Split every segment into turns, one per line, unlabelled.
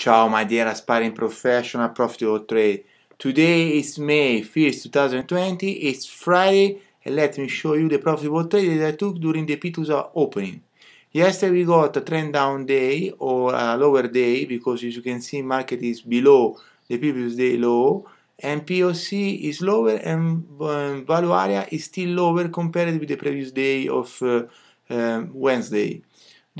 Ciao my dear aspiring professional profitable trade. Today is May 1st, 2020. It's Friday and let me show you the profitable trade that I took during the P2 opening. Yesterday we got a trend down day or a lower day because as you can see market is below the previous day low and POC is lower and um, value area is still lower compared with the previous day of uh, um, Wednesday.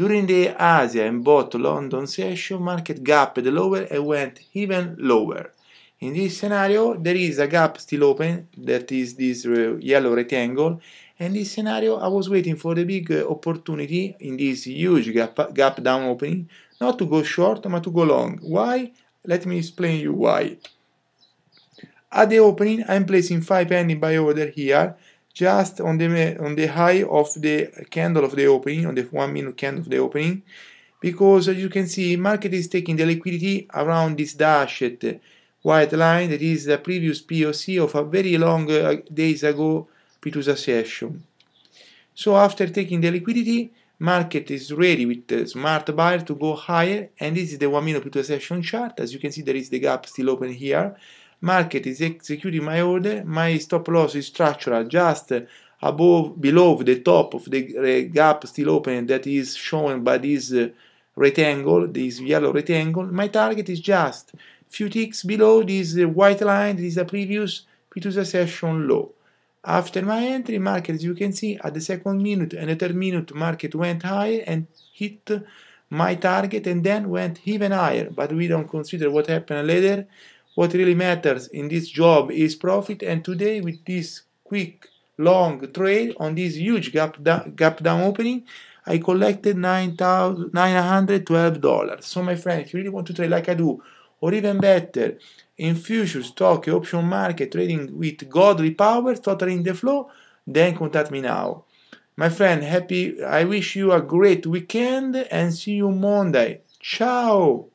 During the Asia and both London session, market gapped lower and went even lower. In this scenario, there is a gap still open, that is this uh, yellow rectangle, and this scenario I was waiting for the big uh, opportunity in this huge gap, gap down opening, not to go short, but to go long. Why? Let me explain you why. At the opening, I'm placing 5 pending buy order here, just on the on the high of the candle of the opening, on the one minute candle of the opening, because as you can see, market is taking the liquidity around this dashed white line that is the previous POC of a very long uh, days ago P2 session. So after taking the liquidity, market is ready with the smart buyer to go higher and this is the one minute P2 session chart. As you can see, there is the gap still open here market is executing my order, my stop loss is structural just above, below the top of the gap still open that is shown by this uh, rectangle, this yellow rectangle. My target is just few ticks below this uh, white line, this is a previous P2 session low. After my entry, market, as you can see, at the second minute and the third minute, market went higher and hit my target and then went even higher. But we don't consider what happened later what really matters in this job is profit and today with this quick long trade on this huge gap, down, gap down opening I collected $912 so my friend if you really want to trade like I do or even better in future stock option market trading with godly power totally in the flow then contact me now. My friend happy I wish you a great weekend and see you Monday. Ciao